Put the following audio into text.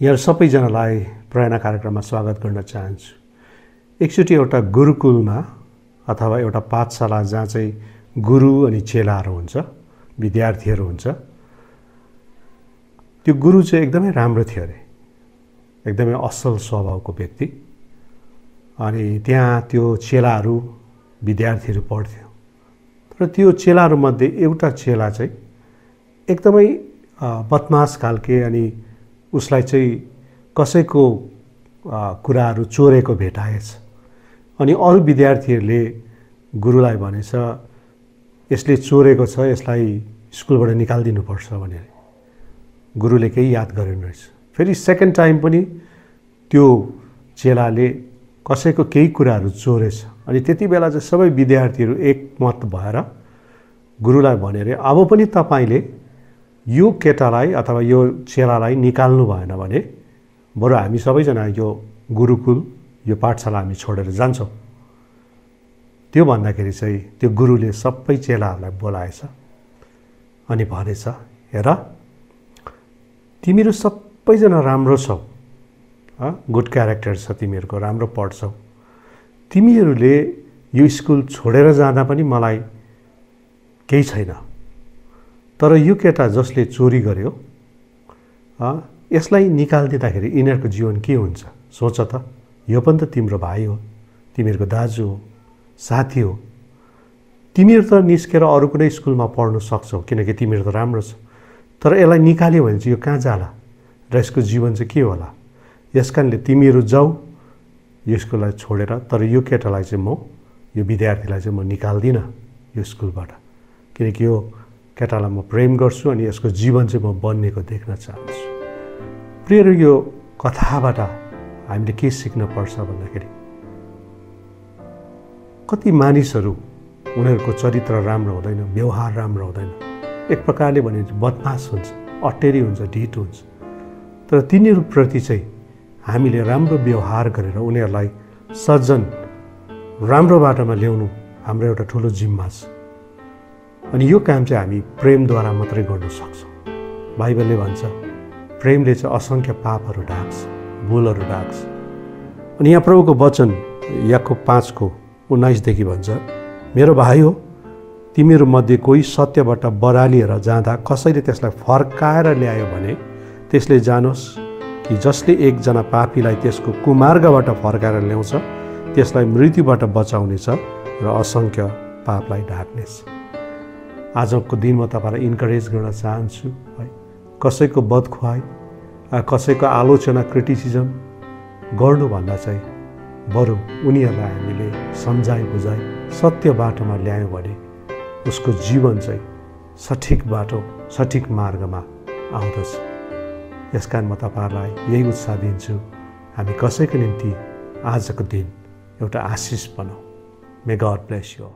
यहाँ सबैजनालाई प्रेरणा कार्यक्रममा स्वागत गर्न चाहन्छु। एकचोटि एउटा गुरुकुलमा अथवा एउटा पाठशाला जहाँ चाहिँ गुरु अनि चेलाहरू हुन्छ विद्यार्थीहरू हुन्छ त्यो गुरु चाहिँ एकदमै राम्रो थियो अरे। एकदमै असल स्वभावको व्यक्ति। अनि त्यहाँ त्यो चेलाहरू विद्यार्थीहरू पढ्थ्यो। तर त्यो चेलाहरूमध्ये एउटा चेला चाहिँ एकदमै बदमास खालके अनि उसलाई चाहिँ कसैको कुराहरू चोरेको भेटाएछ अनि अरू विद्यार्थीहरूले गुरुलाई भनेछ यसले चोरेको छ यसलाई स्कुलबाट निकालिदिनुपर्छ भनेर। गुरुले केही याद गरेन रहेछ। फेरि सेकेन्ड टाइम पनि त्यो चेलाले कसैको केही कुराहरू चोरेछ। अनि त्यति बेला चाहिँ सबै विद्यार्थीहरू एकमत भएर गुरुलाई भने अरे अब पनि तपाईँले यो केटालाई अथवा यो चेलालाई निकाल्नु भएन भने बरु हामी सबैजना यो गुरुकुल यो पाठशाला हामी छोडेर जान्छौँ। त्यो भन्दाखेरि चाहिँ त्यो गुरुले सबै चेलाहरूलाई बोलाएछ अनि भनेछ हेर तिमीहरू सबैजना राम्रो छौ गुड क्यारेक्टर छ तिमीहरूको राम्रो पढ्छौ। तिमीहरूले यो स्कुल छोडेर जाँदा पनि मलाई केही छैन। तर यो केटा जसले चोरी गर्यो यसलाई निकालिदिँदाखेरि यिनीहरूको जीवन के हुन्छ? सोच त। यो पनि त तिम्रो भाइ हो तिमीहरूको दाजु हो साथी हो। तिमीहरू त निस्केर अरू कुनै स्कुलमा पढ्नु सक्छौ किनकि तिमीहरू त राम्रो छ। तर यसलाई निकाल्यो भने चाहिँ यो कहाँ जाला? र यसको जीवन चाहिँ के होला? यस कारणले तिमीहरू जाऊ स्कुललाई छोडेर तर यो केटालाई चाहिँ म यो विद्यार्थीलाई चाहिँ म निकाल्दिनँ यो स्कुलबाट। किनकि यो केटालाई म प्रेम गर्छु अनि यसको जीवन चाहिँ म बन्नेको देख्न चाहन्छु। प्रियहरू यो कथाबाट हामीले के सिक्न पर्छ भन्दाखेरि कति मानिसहरू उनीहरूको चरित्र राम्रो हुँदैन व्यवहार राम्रो हुँदैन। एक प्रकारले भने बदमास हुन्छ अटेरी हुन्छ ढिट हुन्छ। तर तिनीहरूप्रति चाहिँ हामीले राम्रो व्यवहार गरेर उनीहरूलाई सज्जन राम्रो बाटोमा ल्याउनु हाम्रो एउटा ठुलो जिम्मा छ। अनि यो काम चाहिँ हामी प्रेमद्वारा मात्रै गर्न सक्छौँ। बाइबलले भन्छ प्रेमले चाहिँ असङ्ख्य पापहरू ढाक्छ भुलहरू ढाक्छ। अनि यहाँ प्रभुको वचन याको पाँचको उन्नाइसदेखि भन्छ मेरो भाइ हो तिमीहरूमध्ये कोही सत्यबाट बरालिएर जाँदा कसैले त्यसलाई फर्काएर ल्यायो भने त्यसले जानुहोस् कि जसले एकजना पापीलाई त्यसको कुमार्गबाट फर्काएर ल्याउँछ त्यसलाई मृत्युबाट बचाउनेछ र असङ्ख्य पापलाई ढाक्नेछ। आजको दिन म तपाईँलाई इन्करेज गर्न चाहन्छु है। कसैको बदखुवाई कसैको आलोचना क्रिटिसिजम गर्नुभन्दा चाहिँ बरु उनीहरूलाई हामीले सम्झाइ बुझाइ सत्य बाटोमा ल्यायौँ भने उसको जीवन चाहिँ सठिक बाटो सठिक मार्गमा आउँदछ। यस कारण म तपाईँहरूलाई यही उत्साह दिन्छु हामी कसैको निम्ति आजको दिन एउटा आशिष बनाऊ। मे गड ब्लेस यु